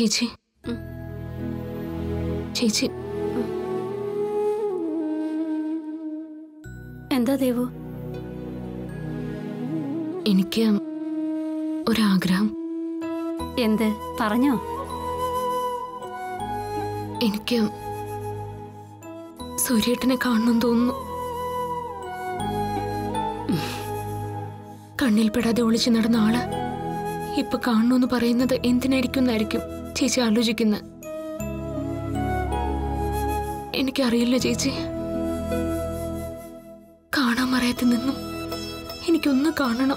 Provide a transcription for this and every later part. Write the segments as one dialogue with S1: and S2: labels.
S1: ചേച്ചി. ചേച്ചി.
S2: എന്താ ദേവു?
S1: എനിക്ക് ഒരാഗ്രഹം.
S2: എന്ത്? പറഞ്ഞോ.
S1: എനിക്ക് സൂര്യേട്ടനെ കാണണം തോന്നുന്നു. കണ്ണിൽ പെടാതെ ഒളിച്ചു നടന്ന ആൾ ഇപ്പൊ കാണണമെന്ന് പറയുന്നത് എന്തിനായിരിക്കും എന്നായിരിക്കും. ചേച്ചി ആലോചിക്കുന്നത് എനിക്കറിയില്ല ചേച്ചി. കാണാൻ മറയത്ത് നിന്നും. എനിക്കൊന്ന് കാണണം.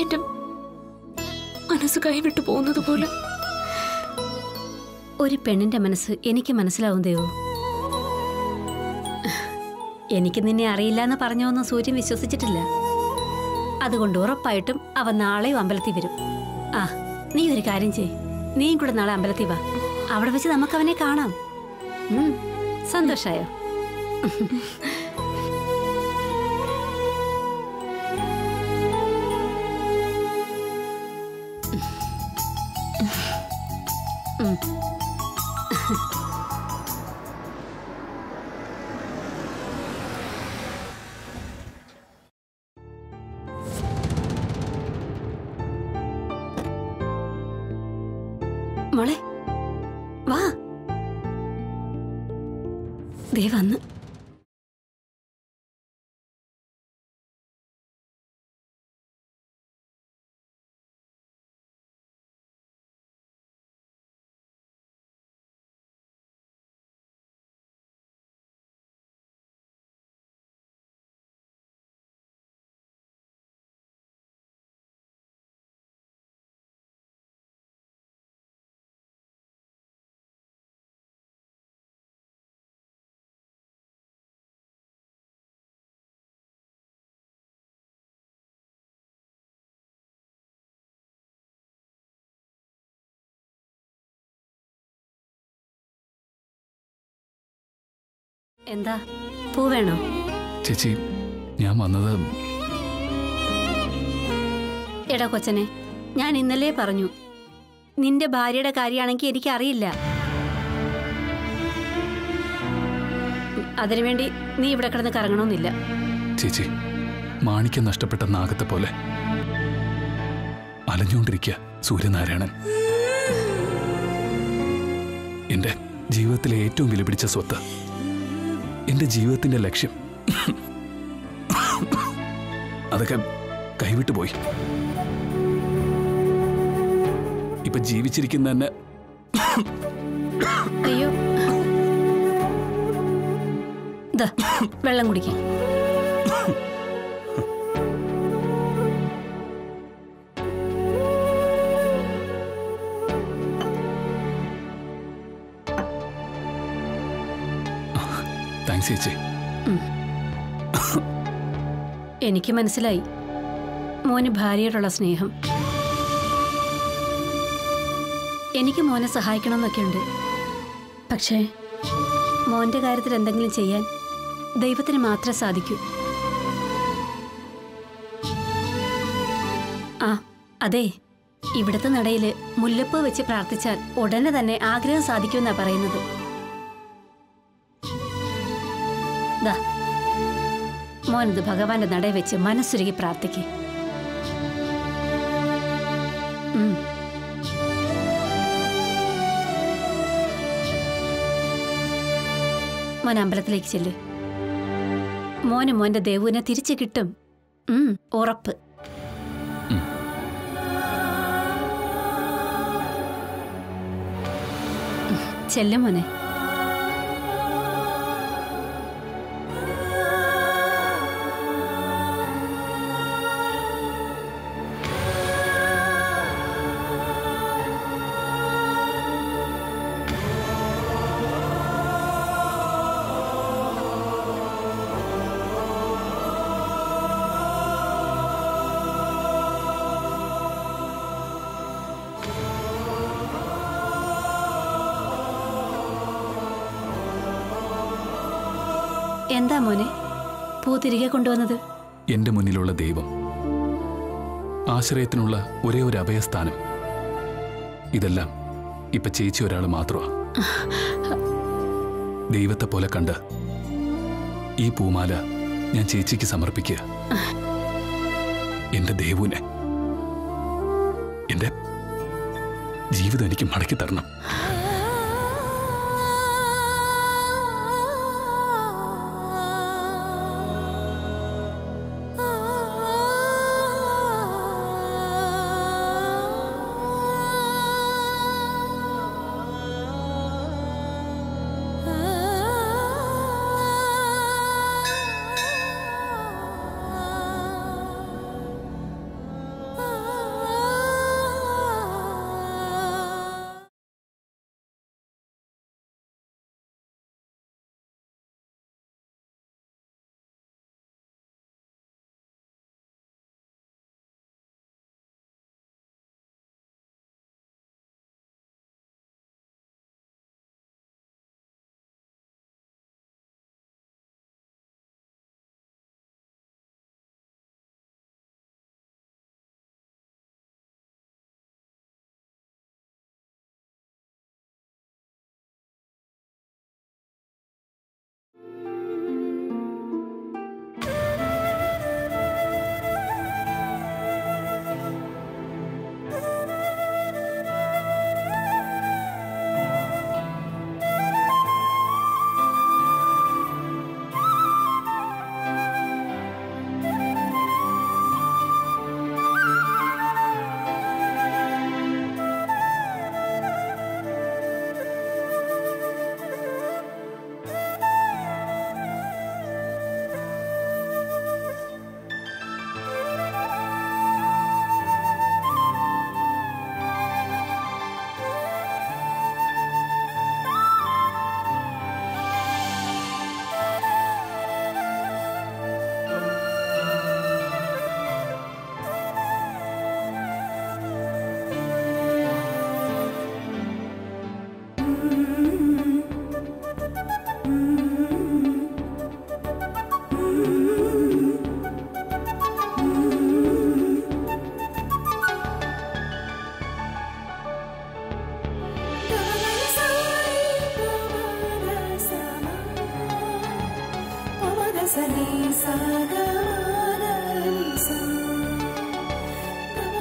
S1: എന്റെ മനസ്സ് കൈവിട്ടു പോകുന്നത് പോലെ.
S2: ഒരു പെണ്ണിന്റെ മനസ്സ് എനിക്ക് മനസ്സിലാവും ദേവു എനിക്ക് നിന്നെ അറിയില്ല എന്ന് പറഞ്ഞോന്ന് സൂര്യൻ വിശ്വസിച്ചിട്ടില്ല. അതുകൊണ്ട് ഉറപ്പായിട്ടും അവൻ നാളെയും അമ്പലത്തിൽ വരും. ആ. നീ ഒരു കാര്യം ചെയ് നീയും കൂടെ നാളെ അമ്പലത്തിൽ വാ. അവിടെ വെച്ച് നമുക്ക് അവനെ കാണാം സന്തോഷായോ? ഉം. എന്താ? പൂ വേണോ?
S3: ചേച്ചി ഞാൻ വന്നത്
S2: എടാ കൊച്ചനെ ഞാൻ ഇന്നലെ പറഞ്ഞു. നിന്റെ ഭാര്യയുടെ കാര്യമാണെങ്കിൽ എനിക്കറിയില്ല. അതിനുവേണ്ടി നീ ഇവിടെ കിടന്ന് കറങ്ങണമെന്നില്ല
S3: ചേച്ചി മാണിക്യം നഷ്ടപ്പെട്ട നാഗത്തെ പോലെ അലഞ്ഞുകൊണ്ടിരിക്കുക സൂര്യനാരായണൻ. എന്റെ ജീവിതത്തിലെ ഏറ്റവും വിലപിടിച്ച സ്വത്ത്. എന്റെ ജീവിതത്തിന്റെ ലക്ഷ്യം. അതൊക്കെ കൈവിട്ടു പോയി. ഇപ്പൊ ജീവിച്ചിരിക്കുന്ന തന്നെ
S2: വെള്ളം കുടിക്കാം.
S3: താങ്ക്സ് ചേച്ചി.
S2: എനിക്ക് മനസ്സിലായി. മോന് ഭാര്യയോടുള്ള സ്നേഹം. എനിക്ക് മോനെ സഹായിക്കണമെന്നൊക്കെയുണ്ട് പക്ഷേ മോന്റെ കാര്യത്തിൽ എന്തെങ്കിലും ചെയ്യാൻ ദൈവത്തിന് മാത്രം സാധിക്കൂ. ആ അതെ. ഇവിടുത്തെ നടയിൽ മുല്ലപ്പൂ വെച്ച് പ്രാർത്ഥിച്ചാൽ ഉടനെ തന്നെ ആഗ്രഹം സാധിക്കുമെന്നാണ് പറയുന്നത്. മോനിത് ഭഗവാന്റെ നട വെച്ച് മനസ്സുരുകി പ്രാർത്ഥിക്കേ. മോൻ അമ്പലത്തിലേക്ക് ചെല്ലു. മോന് മോന്റെ ദേവുവിനെ തിരിച്ചു കിട്ടും. ഉറപ്പ്. ചെല്ലും മോനെ. എന്താ മോനെ? പൂ തിരികെ കൊണ്ടുവന്നത്?
S3: എന്റെ മുന്നിലുള്ള ദൈവം. ആശ്രയത്തിനുള്ള ഒരേ ഒരു അഭയസ്ഥാനം. ഇതെല്ലാം ഇപ്പൊ ചേച്ചി ഒരാൾ മാത്രമാ. ദൈവത്തെ പോലെ കണ്ട് ഈ പൂമാല ഞാൻ ചേച്ചിക്ക് സമർപ്പിക്കുക എന്റെ ദേവുനെ എന്റെ ജീവിതം എനിക്ക് മടക്കി തരണം.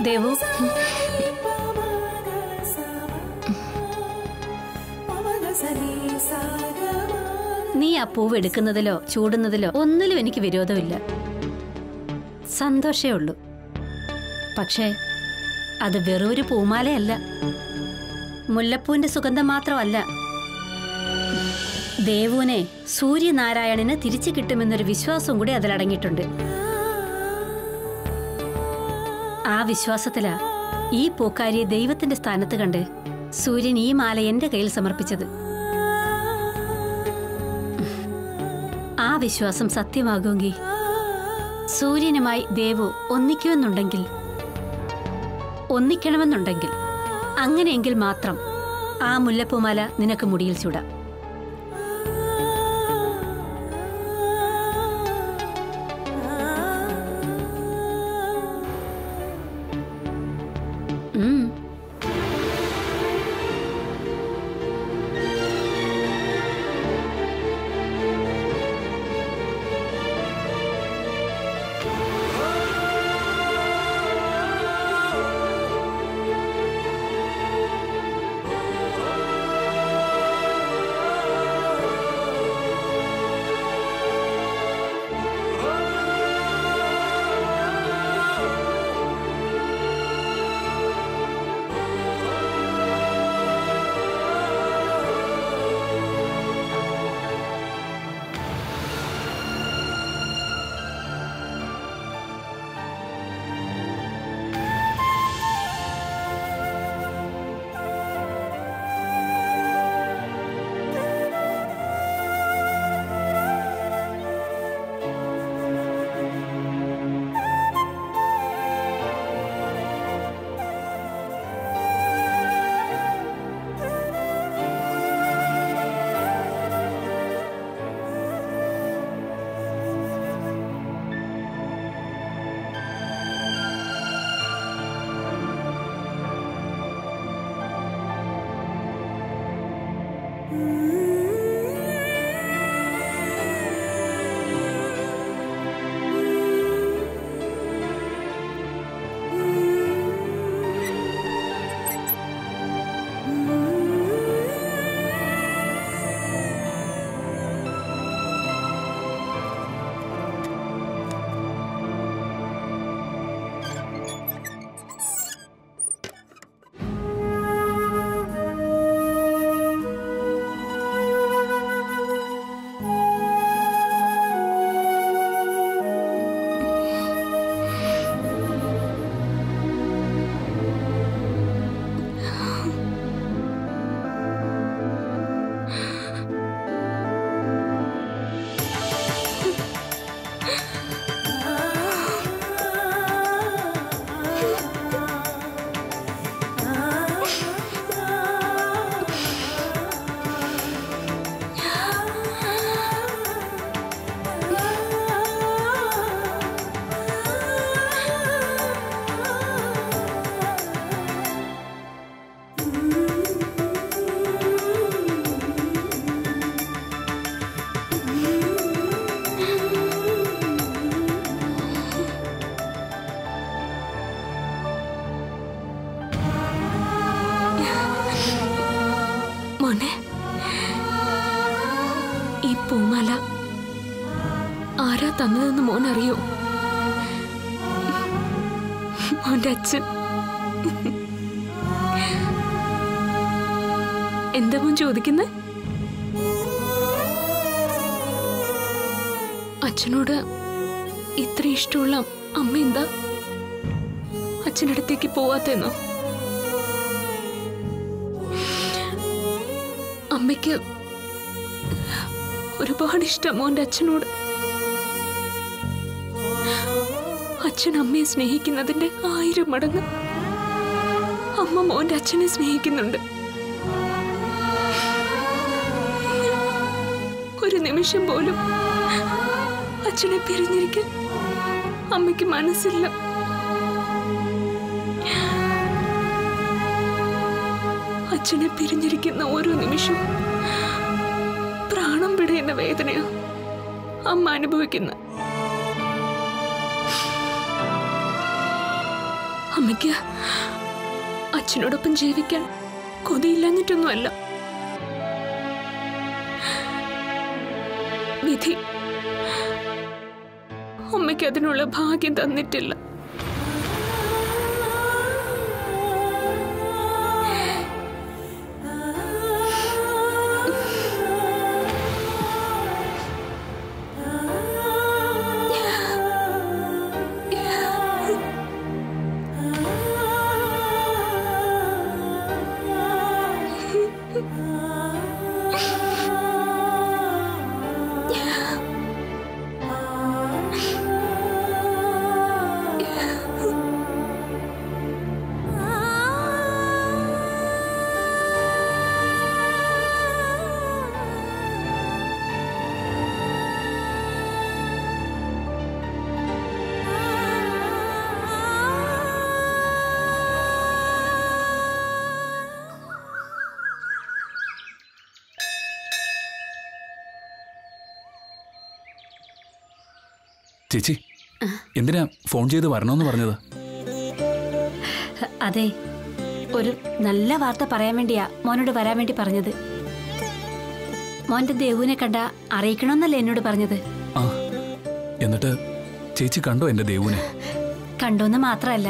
S2: ദേവു. നീ ആ പൂവ് എടുക്കുന്നതിലോ ചൂടുന്നതിലോ ഒന്നിലും എനിക്ക് വിരോധമില്ല. സന്തോഷേ ഉള്ളൂ. പക്ഷേ അത് വെറൊരു പൂമാലയല്ല. മുല്ലപ്പൂവിന്റെ സുഗന്ധം മാത്രമല്ല. ദേവുവിനെ സൂര്യനാരായണന് തിരിച്ചു കിട്ടുമെന്നൊരു വിശ്വാസം കൂടി അതിലടങ്ങിയിട്ടുണ്ട്. ആ വിശ്വാസത്തിലാ ഈ പൂക്കാരിയെ ദൈവത്തിന്റെ സ്ഥാനത്ത് കണ്ട് സൂര്യൻ ഈ മാല എന്റെ കയ്യിൽ സമർപ്പിച്ചത്. ആ വിശ്വാസം സത്യമാകുമെങ്കിൽ സൂര്യനുമായി ദേവു ഒന്നിക്കുമെന്നുണ്ടെങ്കിൽ ഒന്നിക്കണമെന്നുണ്ടെങ്കിൽ അങ്ങനെയെങ്കിൽ മാത്രം ആ മുല്ലപ്പൂമാല നിനക്ക് മുടിയിൽ ചൂടാം.
S1: മോന്റെ അച്ഛൻ. എന്താ മോൻ ചോദിക്കുന്നത് അച്ഛനോട് ഇത്ര ഇഷ്ടമുള്ള അമ്മ എന്താ? അച്ഛനടുത്തേക്ക് പോവാത്തെന്നോ? അമ്മയ്ക്ക് ഒരുപാട് ഇഷ്ടം മോന്റെ അച്ഛനോട്. അച്ഛൻ അമ്മയെ സ്നേഹിക്കുന്നതിന്റെ ആയിരം മടങ്ങ്. അമ്മ മോന്റെ അച്ഛനെ സ്നേഹിക്കുന്നുണ്ട്. ഒരു നിമിഷം പോലും അച്ഛനെ പിരിഞ്ഞിരിക്കാൻ അമ്മയ്ക്ക് മനസ്സില്ല. അച്ഛനെ പിരിഞ്ഞിരിക്കുന്ന ഓരോ നിമിഷവും പ്രാണം പിടയുന്ന വേദനയാണ് അമ്മ അനുഭവിക്കുന്ന. അമ്മയ്ക്ക് അച്ഛനോടൊപ്പം ജീവിക്കാൻ കൊതിയില്ലാഞ്ഞിട്ടൊന്നുമല്ല. വിധി അമ്മയ്ക്ക് അതിനുള്ള ഭാഗ്യം തന്നിട്ടില്ല.
S3: ചേച്ചി എന്തിനാ ഫോൺ ചെയ്ത് വരണമെന്ന് പറഞ്ഞത്?
S2: അതെ ഒരു നല്ല വാർത്ത പറയാൻ വേണ്ടിയാ മോനോട് വരാൻ വേണ്ടി പറഞ്ഞത്. മോന്റെ ദേവുവിനെ കണ്ട അറിയിക്കണമെന്നല്ലേ എന്നോട് പറഞ്ഞത്?
S3: ആ എന്നിട്ട് ചേച്ചി കണ്ടോ എന്റെ ദേവുവിനെ
S2: കണ്ടോന്ന് മാത്രല്ല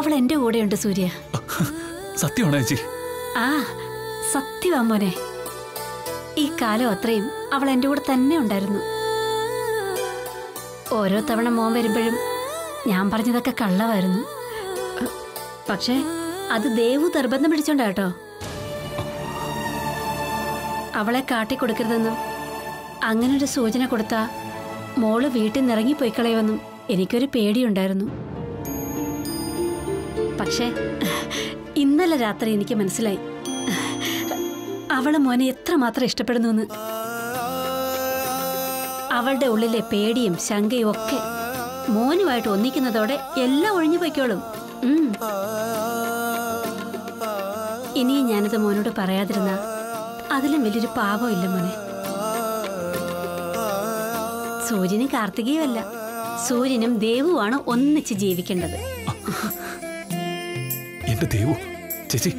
S2: അവൾ എന്റെ കൂടെയുണ്ട് സൂര്യ.
S3: സത്യമാണോ ചേച്ചി?
S2: ആ സത്യവാ മോനെ. ഈ കാലം അത്രയും അവൾ എന്റെ കൂടെ തന്നെ ഉണ്ടായിരുന്നു. ഓരോ തവണ മോൻ വരുമ്പോഴും ഞാൻ പറഞ്ഞതൊക്കെ കള്ളമായിരുന്നു പക്ഷേ അത് ദേവു നിർബന്ധം പിടിച്ചോണ്ടാട്ടോ. അവളെ കാട്ടിക്കൊടുക്കരുതെന്നും അങ്ങനെ ഒരു സൂചന കൊടുത്ത മോൾ വീട്ടിൽ നിന്ന് ഇറങ്ങിപ്പോയി കളയുമെന്നും എനിക്കൊരു പേടിയുണ്ടായിരുന്നു. പക്ഷേ ഇന്നലെ രാത്രി എനിക്ക് മനസ്സിലായി. അവൾ മോനെ എത്രമാത്രം ഇഷ്ടപ്പെടുന്നു അവളുടെ ഉള്ളിലെ പേടിയും ശങ്കയും ഒക്കെ മോനുമായിട്ട് ഒന്നിക്കുന്നതോടെ എല്ലാം ഒഴിഞ്ഞു പോയിക്കോളും. ഇനിയും ഞാനത് മോനോട് പറയാതിരുന്ന അതിലും വലിയൊരു പാപമില്ല മോനെ. സൂര്യനും കാർത്തികയും അല്ല. സൂര്യനും ദേവുമാണ് ഒന്നിച്ച് ജീവിക്കേണ്ടത്.
S3: എന്റെ ദേവു ചേച്ചി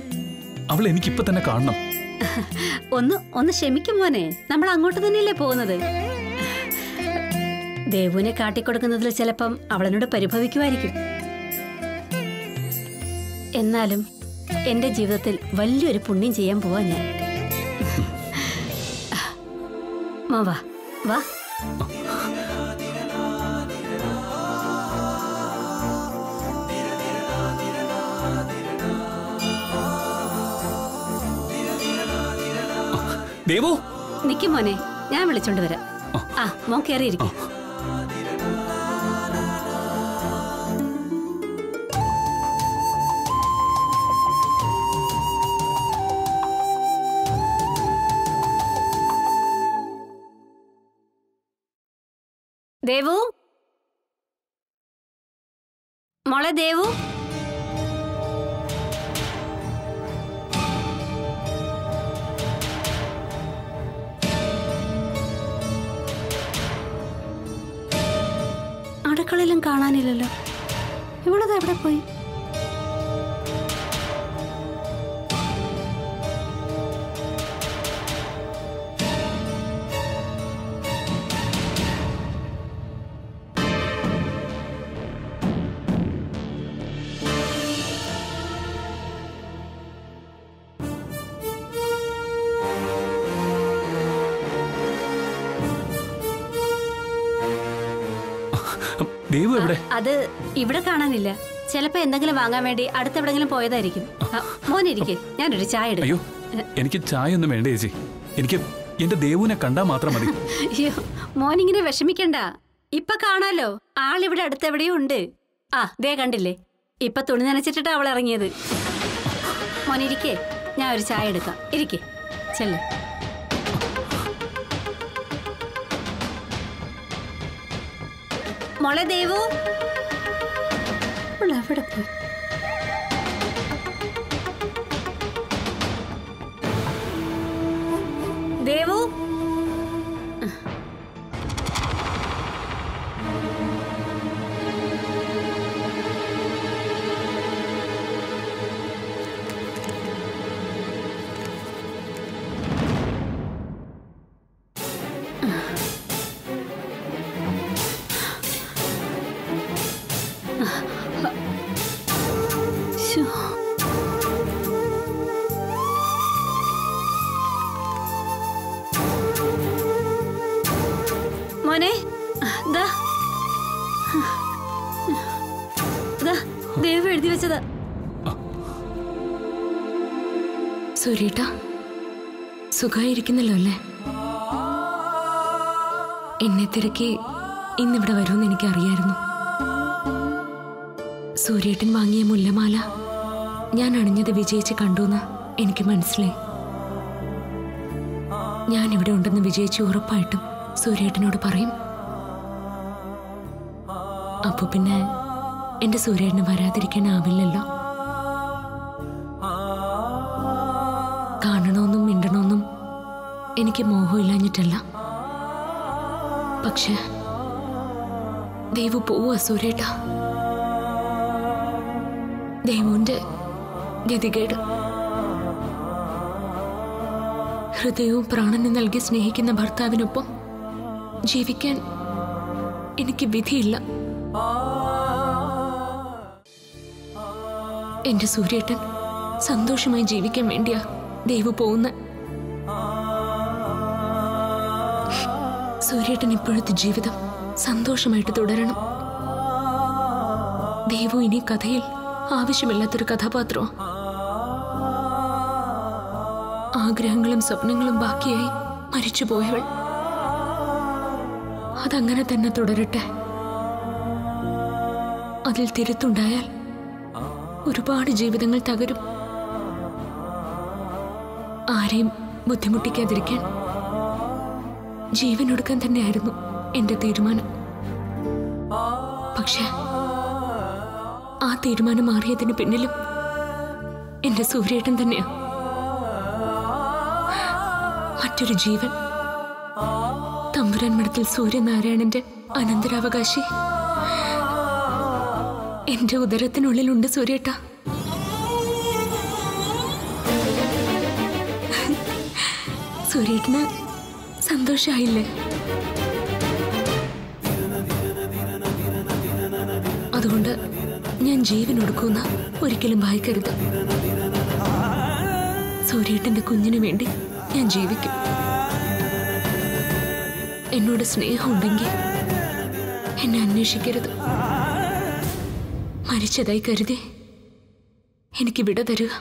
S3: അവൾ എനിക്കിപ്പോ തന്നെ കാണണം.
S2: ഒന്ന് ഒന്ന് ക്ഷമിക്കും മോനെ. നമ്മൾ അങ്ങോട്ട് തന്നെയല്ലേ പോകുന്നത്? ദേവുവിനെ കാട്ടിക്കൊടുക്കുന്നതിൽ ചിലപ്പം അവളെന്നോട് പരിഭവിക്കുമായിരിക്കും. എന്നാലും എന്റെ ജീവിതത്തിൽ വലിയൊരു പുണ്യം ചെയ്യാൻ പോവാ ഞാൻ. വാ വാ.
S3: ദേവു.
S2: നിക്കും മോനെ ഞാൻ വിളിച്ചോണ്ട് വരാം. ആ. മോൻ കയറിയിരിക്കും അടുക്കളയിലും കാണാനില്ലല്ലോ. ഇവളത് എവിടെ പോയി? അത് ഇവിടെ കാണാനില്ല. ചിലപ്പോ എന്തെങ്കിലും വാങ്ങാൻ വേണ്ടി അടുത്തെവിടെങ്കിലും പോയതായിരിക്കും. മോനിരിക്കെ ഞാനൊരു ചായ
S3: അയ്യോ
S2: എടുക്കും
S3: എനിക്ക് ചായ ഒന്നും വേണ്ട ചേച്ചി. എനിക്ക് എന്റെ ദേവുവിനെ കണ്ടാ മാത്രം മതി.
S2: അയ്യോ മോനിങ്ങനെ വിഷമിക്കണ്ട. ഇപ്പൊ കാണാലോ. ആളിവിടെ അടുത്തെവിടെയോ ഉണ്ട്. ആ ദേ കണ്ടില്ലേ. ഇപ്പൊ തുണി നനച്ചിട്ടിട്ടാ അവൾ ഇറങ്ങിയത്. മോനിരിക്കേ ഞാൻ ഒരു ചായ എടുക്കാം. ഇരിക്കേ. ചെല്ലേ. മോളെ ദേവു. അവൾ എവിടെ പോയി?
S1: സുഖമായിരിക്കുന്നല്ലോ അല്ലേ? എന്നെ തിരക്കി ഇന്നിവിടെ വരുമെന്ന് എനിക്ക് അറിയായിരുന്നു സൂര്യേട്ടൻ വാങ്ങിയ മുല്ലമാല ഞാൻ അണിഞ്ഞത് വിജയിച്ച് കണ്ടുവെന്ന് എനിക്ക് മനസ്സിലായി. ഞാൻ ഇവിടെ ഉണ്ടെന്ന് വിജയിച്ച് ഉറപ്പായിട്ടും സൂര്യേട്ടനോട് പറയും. അപ്പൊ പിന്നെ എന്റെ സൂര്യേട്ടന് വരാതിരിക്കാനാവില്ലല്ലോ? കാണണമെന്നും എനിക്ക് മോഹമില്ലാഞ്ഞിട്ടല്ല. പക്ഷെ ദൈവ പോവുക സൂര്യേട്ട ദൈവന്റെ ഗതികേട്. ഹൃദയവും പ്രാണനും നൽകി സ്നേഹിക്കുന്ന ഭർത്താവിനൊപ്പം ജീവിക്കാൻ എനിക്ക് വിധിയില്ല. എന്റെ സൂര്യേട്ടൻ സന്തോഷമായി ജീവിക്കാൻ വേണ്ടിയാ ദൈവ പോകുന്ന സൂര്യേട്ടൻ ഇപ്പോഴത്തെ ജീവിതം സന്തോഷമായിട്ട് തുടരണം. ദേവു ഇനി കഥയിൽ ആവശ്യമില്ലാത്തൊരു കഥാപാത്രമോ. ആഗ്രഹങ്ങളും സ്വപ്നങ്ങളും ബാക്കിയായി മരിച്ചുപോയവൾ. അതങ്ങനെ തന്നെ തുടരട്ടെ. അതിൽ തിരുത്തുണ്ടായാൽ ഒരുപാട് ജീവിതങ്ങൾ തകരും. ആരെയും ബുദ്ധിമുട്ടിക്കാതിരിക്കാൻ ജീവൻ ഒടുക്കാൻ തന്നെയായിരുന്നു എന്റെ തീരുമാനം. പക്ഷേ ആ തീരുമാനം മാറിയതിന് പിന്നിലും എന്റെ സൂര്യേട്ടൻ തന്നെയാ. മറ്റൊരു ജീവൻ. തമ്പുരാൻ മഠത്തിൽ സൂര്യനാരായണന്റെ അനന്തരാവകാശി. എന്റെ ഉദരത്തിനുള്ളിലുണ്ട് സൂര്യേട്ട. സൂര്യേട്ടന് സന്തോഷായില്ലേ? അതുകൊണ്ട് ഞാൻ ജീവൻ ഒടുക്കുന്ന ഒരിക്കലും വായിക്കരുത് സൂര്യേട്ടന്റെ കുഞ്ഞിനു വേണ്ടി ഞാൻ ജീവിക്കും. എന്നോട് സ്നേഹമുണ്ടെങ്കിൽ എന്നെ അന്വേഷിക്കരുത്. മരിച്ചതായി കരുതി എനിക്ക് വിട തരിക.